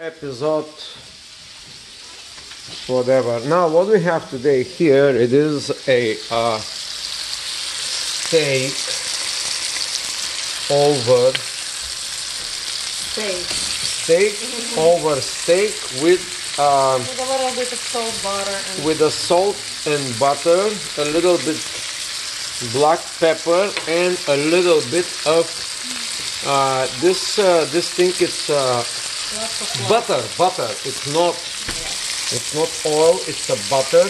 episode whatever now what we have today here it is a uh, steak over Steak. steak over steak with um, With a little bit of salt, butter, and with the salt and butter a little bit black pepper and a little bit of uh, this uh, this thing is butter butter. It's not it's not oil it's a butter.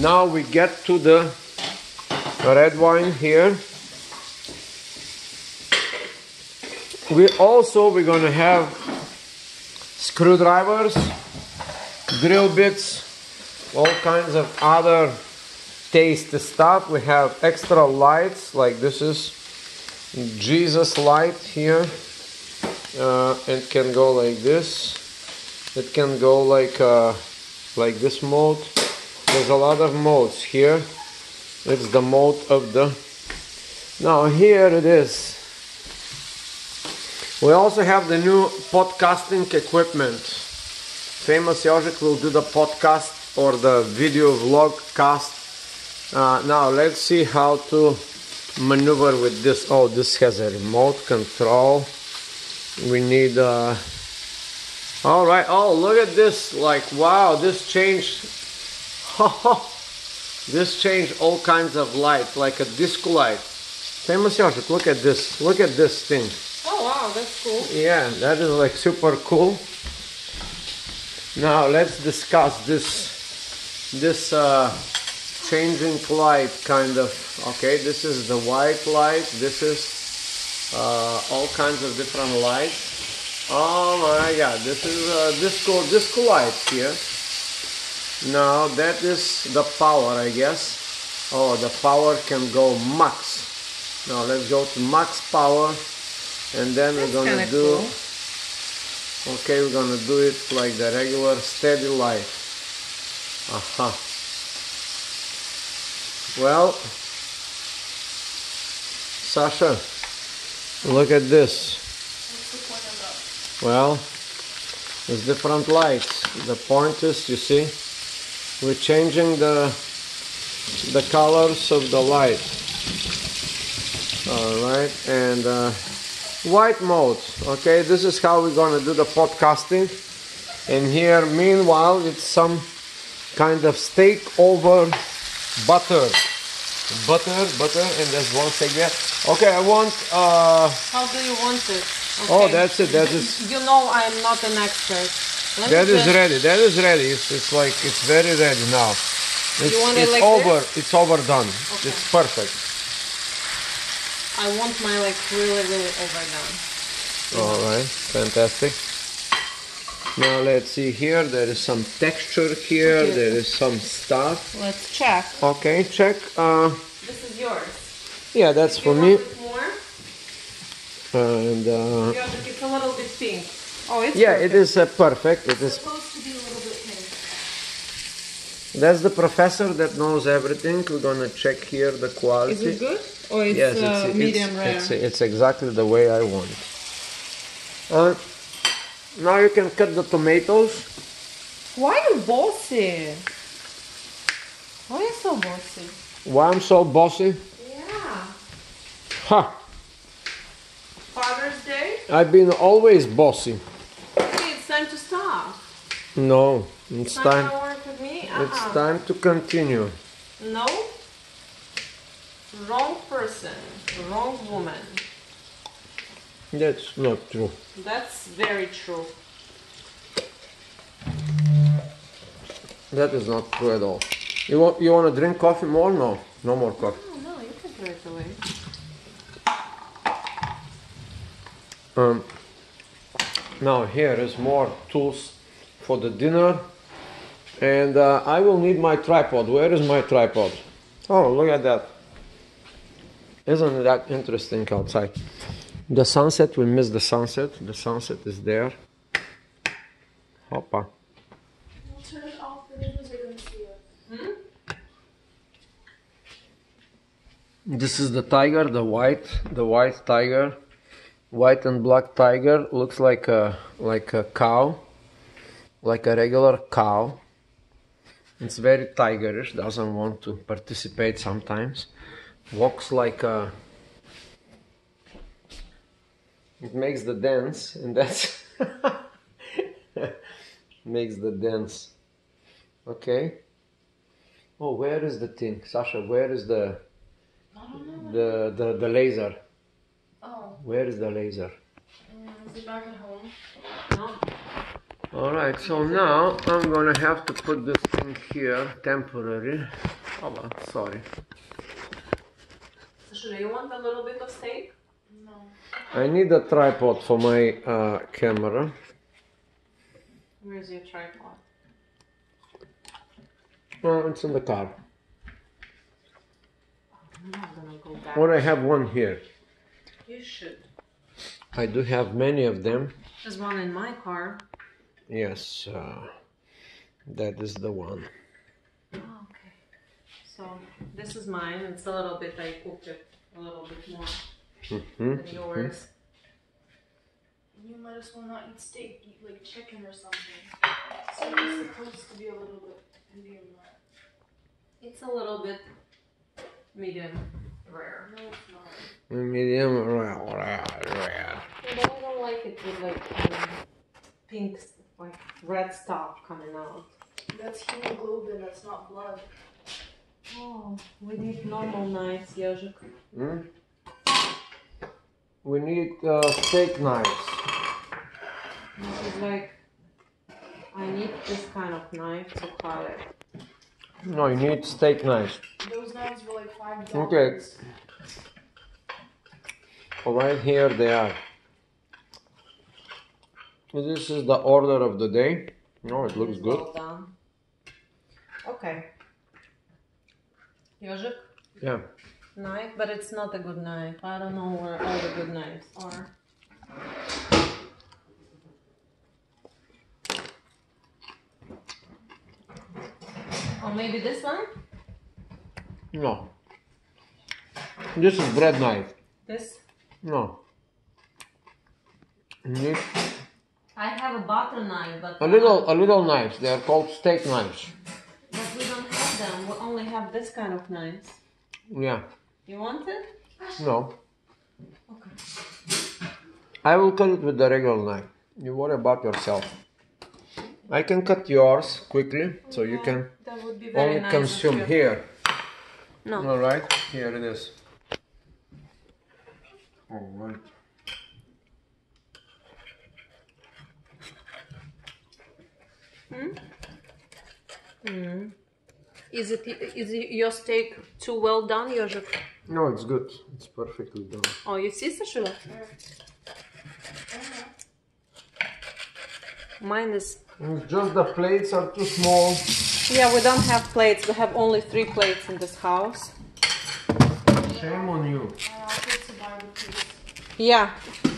Now we get to the red wine here. We also we're gonna have screwdrivers drill bits all kinds of other tasty stuff. We have extra lights like this is jesus light here uh, it can go like this. It can go like uh, like this mode. There's a lot of modes here. It's the mode of the now here it is. We also have the new podcasting equipment. Famous Jožek will do the podcast or the video vlog cast. Uh, now let's see how to maneuver with this. Oh this has a remote control we need uh all right. Oh look at this. Like wow this changed. This changed all kinds of light like a disco light famous Jožek, look at this. Look at this thing. Oh wow, that's cool. yeah that is like super cool. Now let's discuss this this uh changing light kind of. Okay this is the white light. This is uh, all kinds of different lights. Oh my god this is uh, disco disco lights here. Now that is the power I guess. Oh the power can go max. Now let's go to max power and then That's we're gonna do cool. okay we're gonna do it like the regular steady light. Aha. Well Sasha look at this. Well there's different lights. The point is you see we're changing the the colors of the light. All right and uh, white mode. Okay this is how we're gonna do the podcasting. And here meanwhile it's some kind of steak over butter butter butter and there's one there okay i want uh How do you want it? oh that's it that is You know I am not an expert. Let that is just- ready that is ready it's, it's like it's very ready now it's, want it it's like over this? it's overdone Okay. it's perfect I want my like really really overdone. All right, fantastic. Now let's see here. There is some texture here. Okay. There is some stuff. Let's check. Okay, check. Uh, This is yours. yeah, that's for me. more? And uh, Yeah, it's a little bit pink. Oh, it's yeah, it perfect. is uh, perfect. It is. supposed to be a little bit pink. That's the professor that knows everything. We're gonna check here the quality. Is it good? Or it's, yes, uh, it's, medium it's, rare? it's, it's exactly the way I want it. Now you can cut the tomatoes. Why you bossy? Why you so bossy? Why I'm so bossy? Yeah. Ha! Father's Day? I've been always bossy. Hey, it's time to stop. No, it's Not time. gonna work with me? It's Uh-uh. time to continue. No. Wrong person. Wrong woman. That's not true. That's very true. That is not true at all. You want you want to drink coffee more? No, no more coffee. Oh no, you can throw it away. Um, now here is more tools for the dinner, and uh, I will need my tripod. Where is my tripod? Oh, look at that! Isn't that interesting outside? The sunset. We miss the sunset. The sunset is there. Hoppa. We'll turn it off, the neighbors are gonna see it. Hmm? This is the tiger, the white, the white tiger, white and black tiger. Looks like a like a cow. like a regular cow. It's very tigerish, doesn't want to participate sometimes. Walks like a. It makes the dance, and that's. makes the dance. Okay. Oh, where is the thing? Sasha, where is the. I don't know. The, the, the laser? Oh, Where is the laser? mm, is it back at home? No. Alright, so now I'm gonna have to put this thing here, temporary. Oh, well, sorry. Sashula, you want a little bit of steak? No. I need a tripod for my uh, camera. Where's your tripod? Well, it's in the car. I'm not gonna go back. Or I have one here. You should. I do have many of them. There's one in my car. Yes, uh, that is the one. Oh, okay. So this is mine. It's a little bit. I cooked it a little bit more hmm than yours. You might as well not eat steak. Eat like chicken or something. So it's supposed to be a little bit medium rare. It's a little bit medium rare. No, it's not. Medium rare, rare, rare. But I don't like it with like um, pink, like red stuff coming out. That's hemoglobin. That's not blood. Oh, we need normal knives, Yozik. Hmm? We need uh, steak knives. This is like, I need this kind of knife to cut it. No, you need steak knives. Those knives were like five Okay. dollars. Right here they are. This is the order of the day. No, it looks good. Well done. Okay. Yozik, Yeah. Knife, but it's not a good knife. I don't know where all the good knives are. Or maybe this one? No. This is bread knife. This? No. Need I have a butter knife, but a little, a little knives. They are called steak knives. But we don't have them. We only have this kind of knives. Yeah. You want it? No. Okay. I will cut it with the regular knife. You worry about yourself. I can cut yours quickly, so you can That would be very only nice. consume here. No. All right, here it is. All right. Mm. Is it is it your steak too well done, Yozik? No, it's good. It's perfectly done. Oh, you see, Sashula? Mine is. It's just the plates are too small. Yeah, we don't have plates. We have only three plates in this house. Shame on you. I offered to buy the. Yeah,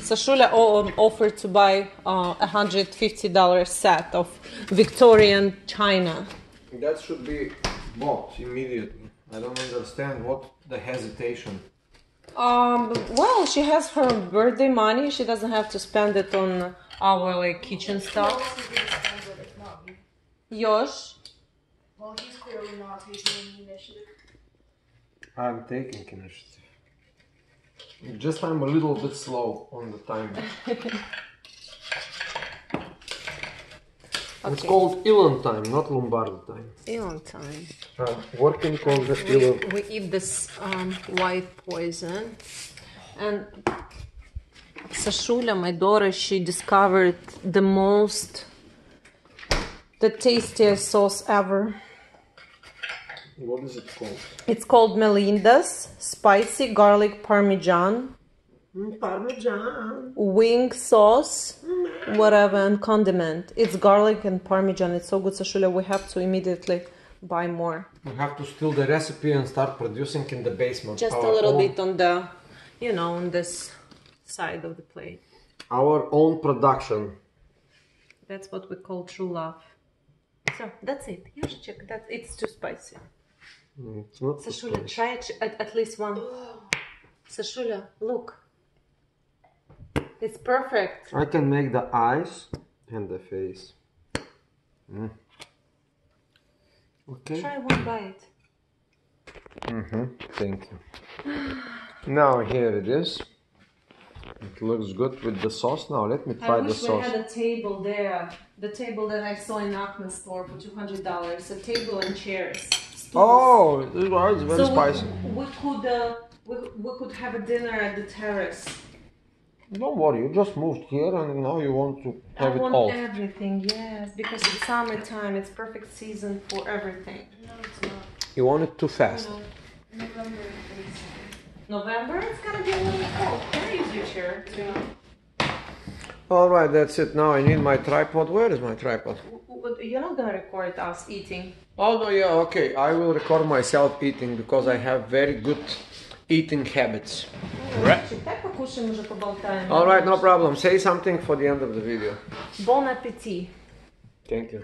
Sashula offered to buy uh, a hundred fifty dollar set of Victorian china. That should be bought immediately. I don't understand what the hesitation. Um, well, she has her birthday money. She doesn't have to spend it on our like kitchen Who stuff. else is gonna spend it if not me? Yosh, Well, he's clearly not taking any initiative. I'm taking initiative. Just I'm a little bit slow on the time. It's called Ilan time, not Lombardo time. Elon time. Uh, working called the We, Ilan. we eat this um, white poison, and Sashula, my daughter, she discovered the most, the tastiest sauce ever. What is it called? It's called Melinda's spicy garlic parmesan Parmesan. wing sauce, whatever, and condiment. It's garlic and parmesan. It's so good, Sashula. We have to immediately buy more. We have to steal the recipe and start producing in the basement. Just a little own- bit on the, you know, on this side of the plate. Our own production. That's what we call true love. So that's it. Just check that it's too spicy. Mm, It's Sashula, try it at, at least one. Sashula, look. It's perfect. I can make the eyes and the face. Okay. Try one bite. Mm-hmm. Thank you. Now here it is. It looks good with the sauce. Now let me try the sauce. I wish we had a table there. The table that I saw in Ahmed's store for two hundred dollars. A table and chairs. stools. Oh, this was very so spicy. We, we could uh, we, we could have a dinner at the terrace. Don't worry, you just moved here and now you want to have I it want all. everything, yes, because it's summertime. It's perfect season for everything. No, it's not. You want it too fast. No. November is November, it's gonna be a little cold. Can I use your chair too? All right, that's it. Now I need my tripod. Where is my tripod? W- w- You're not gonna record us eating. Oh no, yeah, okay. I will record myself eating because I have very good eating habits. Right. Czy tak pokusimy, że pobałtajmy? All right, no problem. Say something for the end of the video. Bon appetit. Thank you.